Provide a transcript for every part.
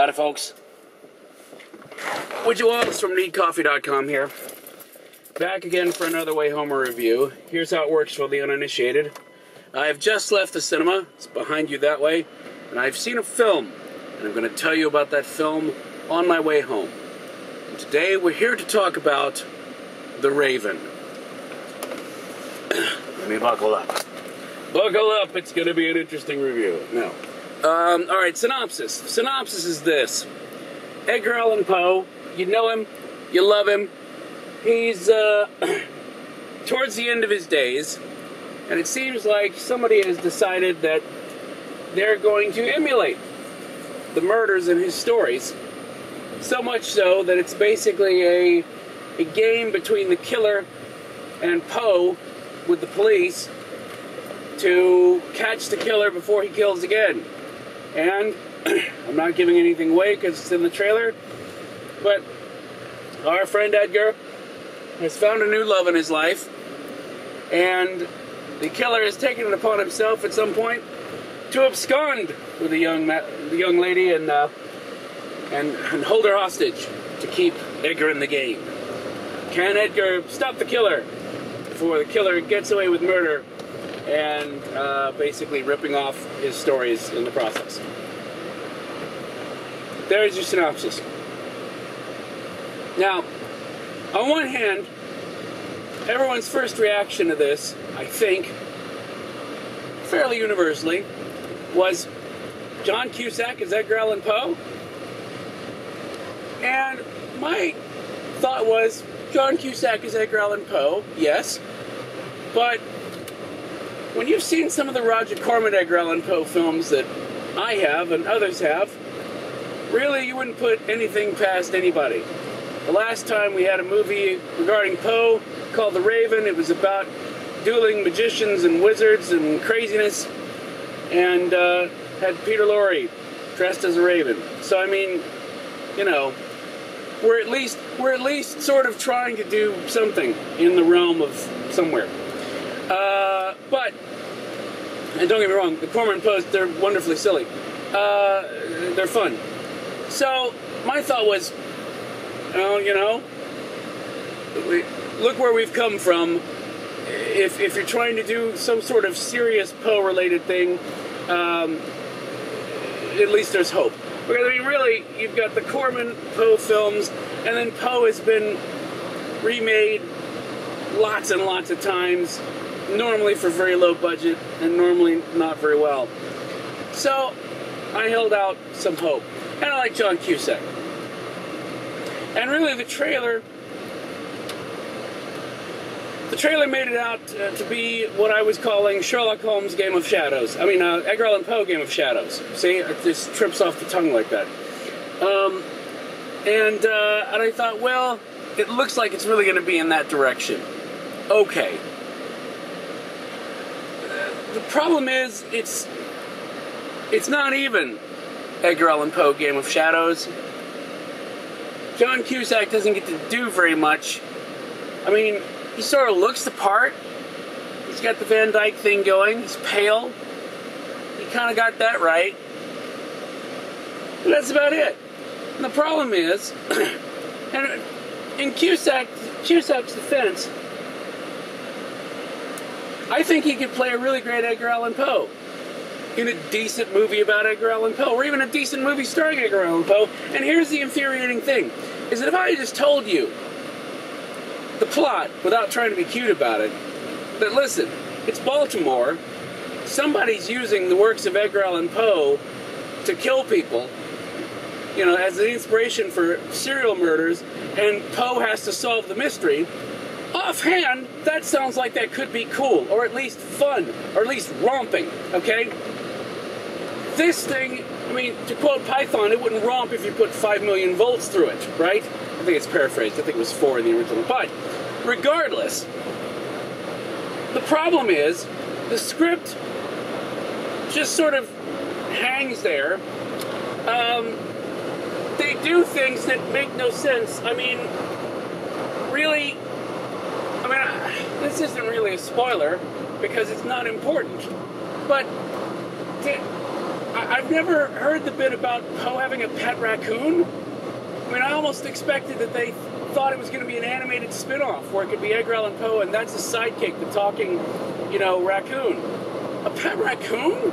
Howdy, folks. Widgett Walls from NeedCoffee.com here. Back again for another Wayhomer review. Here's how it works for the uninitiated. I have just left the cinema. It's behind you that way. And I've seen a film. And I'm going to tell you about that film on my way home. And today we're here to talk about The Raven. Let me buckle up. Buckle up, it's going to be an interesting review. Now, um, all right, synopsis. Synopsis is this Edgar Allan Poe, you know him, you love him. He's uh, towards the end of his days, and it seems like somebody has decided that they're going to emulate the murders in his stories. So much so that it's basically a, a game between the killer and Poe with the police to catch the killer before he kills again. And I'm not giving anything away because it's in the trailer, but our friend Edgar has found a new love in his life, and the killer has taken it upon himself at some point to abscond with a young the young lady and, uh, and and hold her hostage to keep Edgar in the game. Can Edgar stop the killer before the killer gets away with murder and uh, basically ripping off his stories in the process? There's your synopsis. Now, on one hand, everyone's first reaction to this, I think, fairly universally, was John Cusack is Edgar Allan Poe. And my thought was John Cusack is Edgar Allan Poe, yes. But when you've seen some of the Roger Corman Edgar Allan Poe films that I have and others have, really you wouldn't put anything past anybody. The last time we had a movie regarding Poe called The Raven, it was about dueling magicians and wizards and craziness, and uh, had Peter Lorre dressed as a raven. So I mean, you know, we're at least we're at least sort of trying to do something in the realm of somewhere. Uh, but and don't get me wrong, the Corman Poes they're wonderfully silly. Uh, they're fun. So my thought was, oh, you know, look where we've come from. If, if you're trying to do some sort of serious Poe related thing, um, at least there's hope. Because I mean, really, you've got the Corman Poe films, and then Poe has been remade lots and lots of times, normally for very low budget and normally not very well. So I held out some hope. And I like John Cusack. And really, the trailer. The trailer made it out uh, to be what I was calling Sherlock Holmes Game of Shadows. I mean, uh, Edgar Allan Poe Game of Shadows. See, it just trips off the tongue like that. Um, and uh, and I thought, well, it looks like it's really going to be in that direction. Okay. The problem is, it's it's not even Edgar Allan Poe Game of Shadows. John Cusack doesn't get to do very much. I mean, he sort of looks the part. He's got the Van Dyke thing going. He's pale. He kind of got that right. But that's about it. And the problem is, and in Cusack, Cusack's defense, I think he could play a really great Edgar Allan Poe in a decent movie about Edgar Allan Poe, or even a decent movie starring Edgar Allan Poe. And here's the infuriating thing: is that if I just told you the plot without trying to be cute about it, that listen, it's Baltimore. Somebody's using the works of Edgar Allan Poe to kill people, you know, as an inspiration for serial murders, and Poe has to solve the mystery. Offhand, that sounds like that could be cool, or at least fun, or at least romping, okay? This thing, I mean, to quote Python, it wouldn't romp if you put 5 million volts through it, right? I think it's paraphrased. I think it was 4 in the original. But regardless, the problem is the script just sort of hangs there. Um, they do things that make no sense. I mean, really, I mean, this isn't really a spoiler because it's not important. But I, I've never heard the bit about Poe having a pet raccoon. I mean, I almost expected that they thought it was going to be an animated spin-off where it could be Edgar Allan Poe and that's his sidekick, the talking, you know, raccoon. A pet raccoon?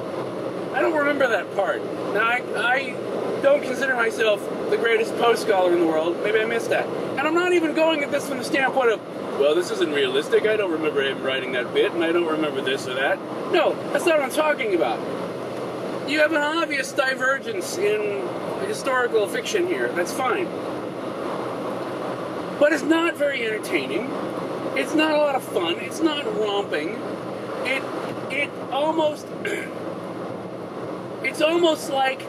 I don't remember that part. Now, I, I don't consider myself the greatest Poe scholar in the world. Maybe I missed that. And I'm not even going at this from the standpoint of, well, this isn't realistic. I don't remember him writing that bit, and I don't remember this or that. No, that's not what I'm talking about. You have an obvious divergence in historical fiction here. That's fine. But it's not very entertaining. It's not a lot of fun. It's not romping. It it almost it's almost like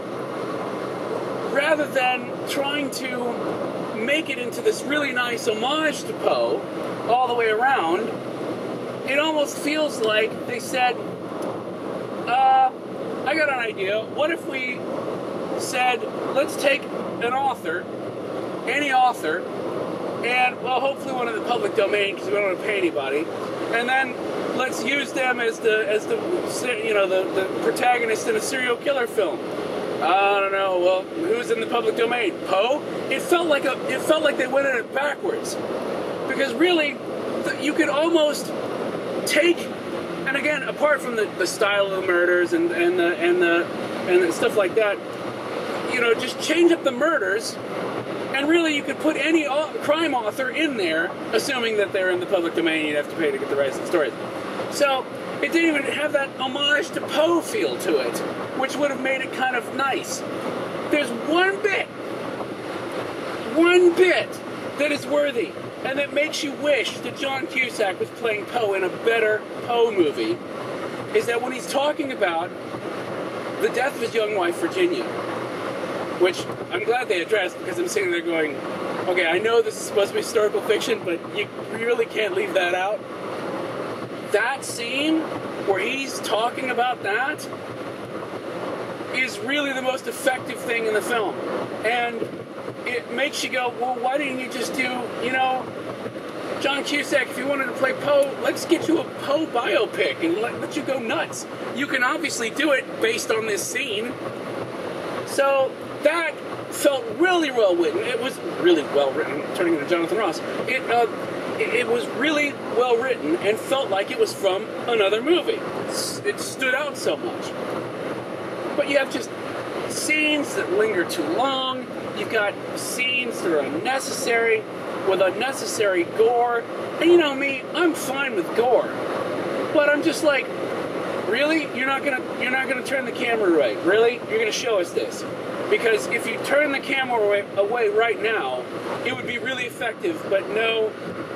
rather than trying to make it into this really nice homage to Poe all the way around, it almost feels like they said, uh, I got an idea. What if we said, let's take an author, any author, and well, hopefully one in the public domain because we don't want to pay anybody, and then let's use them as the as the you know the, the protagonist in a serial killer film. I don't know. Well, who's in the public domain? Poe. It felt like a. It felt like they went in it backwards, because really, you could almost take. And again, apart from the, the style of the murders and, and the and the and the stuff like that, you know, just change up the murders and really, you could put any crime author in there, assuming that they're in the public domain. You'd have to pay to get the rights to the stories. So it didn't even have that homage to Poe feel to it, which would have made it kind of nice. There's one bit, one bit that is worthy, and that makes you wish that John Cusack was playing Poe in a better Poe movie. Is that when he's talking about the death of his young wife Virginia, which I'm glad they addressed because I'm sitting there going, okay, I know this is supposed to be historical fiction, but you really can't leave that out. That scene where he's talking about that is really the most effective thing in the film. And it makes you go, well, why didn't you just do, you know, John Cusack, if you wanted to play Poe, let's get you a Poe biopic and let, let you go nuts. You can obviously do it based on this scene. So that felt really well written. It was really well written, turning into Jonathan Ross. It, uh, it, was really well written and felt like it was from another movie. It stood out so much. But you have just scenes that linger too long. You've got scenes that are unnecessary with unnecessary gore. And you know me, I'm fine with gore. But I'm just like, really? You're not gonna you're not gonna turn the camera right. Really? You're gonna show us this. Because if you turn the camera away, away right now, it would be really effective, but no,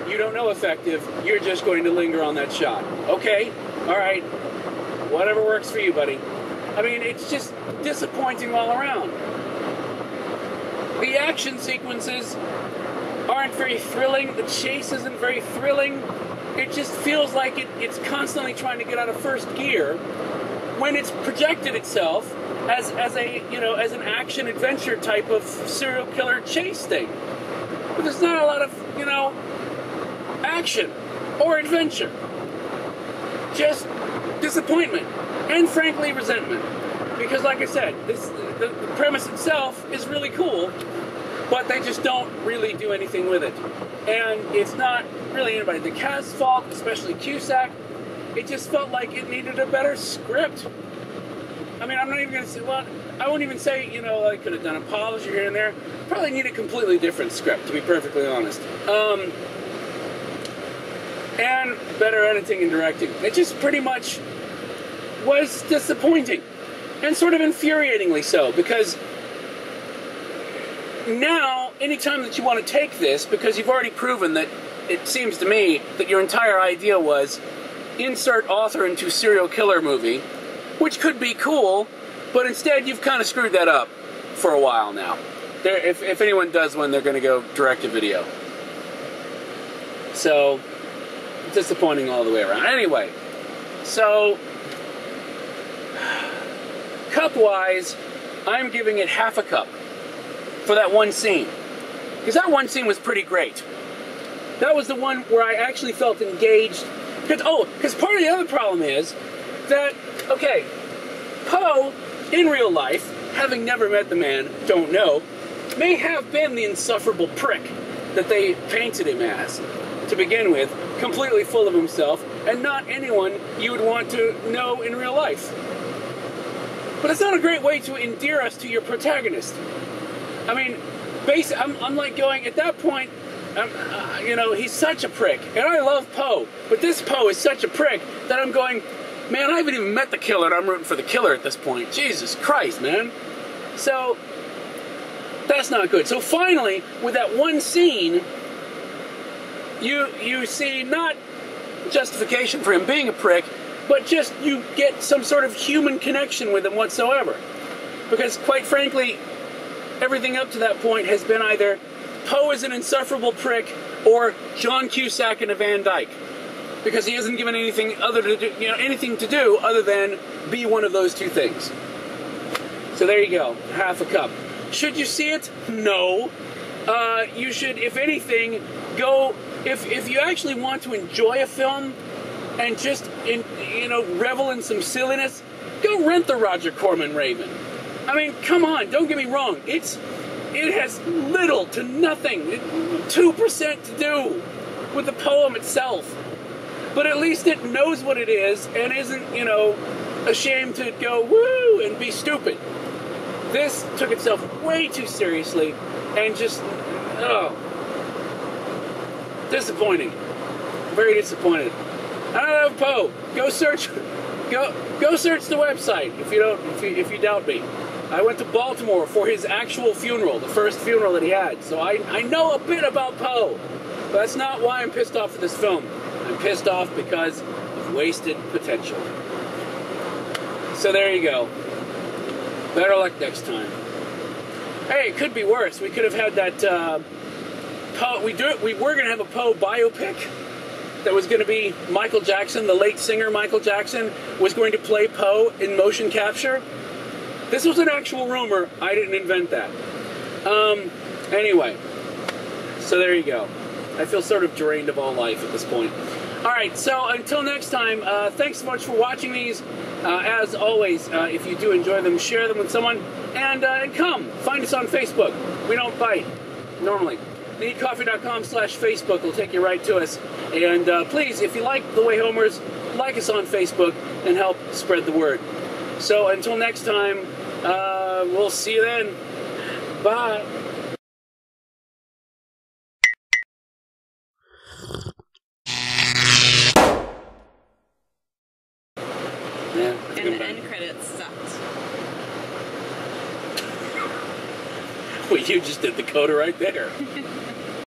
you don't know effective. You're just going to linger on that shot. Okay? All right. Whatever works for you, buddy. I mean, it's just disappointing all around. The action sequences aren't very thrilling. The chase isn't very thrilling. It just feels like it, it's constantly trying to get out of first gear when it's projected itself as as a you know as an action adventure type of serial killer chase thing. But there's not a lot of you know action or adventure. Just disappointment and frankly resentment. Because like I said, this the, the premise itself is really cool, but they just don't really do anything with it. And it's not really anybody. The cast's fault, especially Cusack. It just felt like it needed a better script I mean, I'm not even going to say, well, I won't even say, you know, I could have done a polish here and there. Probably need a completely different script, to be perfectly honest. Um, and better editing and directing. It just pretty much was disappointing. And sort of infuriatingly so, because now, anytime that you want to take this, because you've already proven that it seems to me that your entire idea was insert author into serial killer movie which could be cool, but instead you've kind of screwed that up for a while now. There, if, if anyone does one, they're going to go direct to video. So, disappointing all the way around. Anyway, so, cup wise, I'm giving it half a cup for that one scene. Because that one scene was pretty great. That was the one where I actually felt engaged. Cause, oh, because part of the other problem is that okay, Poe in real life, having never met the man, don't know, may have been the insufferable prick that they painted him as to begin with, completely full of himself, and not anyone you would want to know in real life. But it's not a great way to endear us to your protagonist. I mean, basi- I'm, I'm like going, at that point, uh, you know, he's such a prick. And I love Poe, but this Poe is such a prick that I'm going, man, I haven't even met the killer, and I'm rooting for the killer at this point. Jesus Christ, man. So, that's not good. So finally, with that one scene, you you see not justification for him being a prick, but just you get some sort of human connection with him whatsoever. Because quite frankly, everything up to that point has been either Poe is an insufferable prick or John Cusack and a Van Dyke. Because he hasn't given anything other to do, you know, anything to do other than be one of those two things. So there you go, half a cup. Should you see it? No. Uh, you should, if anything, go. If if you actually want to enjoy a film and just in, you know revel in some silliness, go rent the Roger Corman Raven. I mean, come on, don't get me wrong. It's it has little to nothing, two percent to do with the poem itself. But at least it knows what it is and isn't, you know, ashamed to go woo and be stupid. This took itself way too seriously and just, oh, disappointing. Very disappointed. I love Poe. Go search, go go search the website if you don't if you, if you doubt me. I went to Baltimore for his actual funeral, the first funeral that he had. So I, I know a bit about Poe. But that's not why I'm pissed off at this film. I'm pissed off because of wasted potential. So there you go. Better luck next time. Hey, it could be worse. We could have had that uh, Poe. We do. We were going to have a Poe biopic that was going to be Michael Jackson, the late singer Michael Jackson, was going to play Poe in motion capture. This was an actual rumor. I didn't invent that. Um, anyway, so there you go. I feel sort of drained of all life at this point. All right, so until next time, uh, thanks so much for watching these. Uh, as always, uh, if you do enjoy them, share them with someone, and, uh, and come find us on Facebook. We don't bite normally. Needcoffee.com slash Facebook will take you right to us. And uh, please, if you like the Wayhomers, like us on Facebook and help spread the word. So until next time, uh, we'll see you then. Bye. Yeah, And the end credits sucked. well, you just did the coda right there.